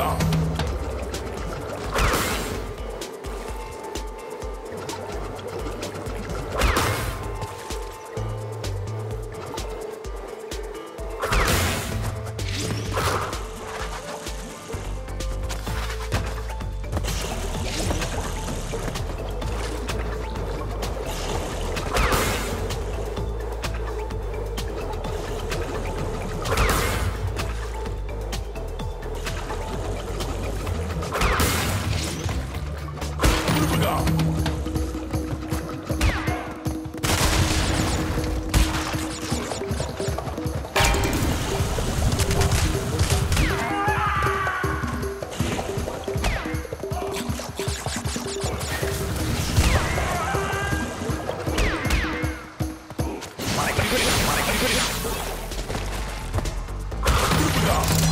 Stop. Here we are.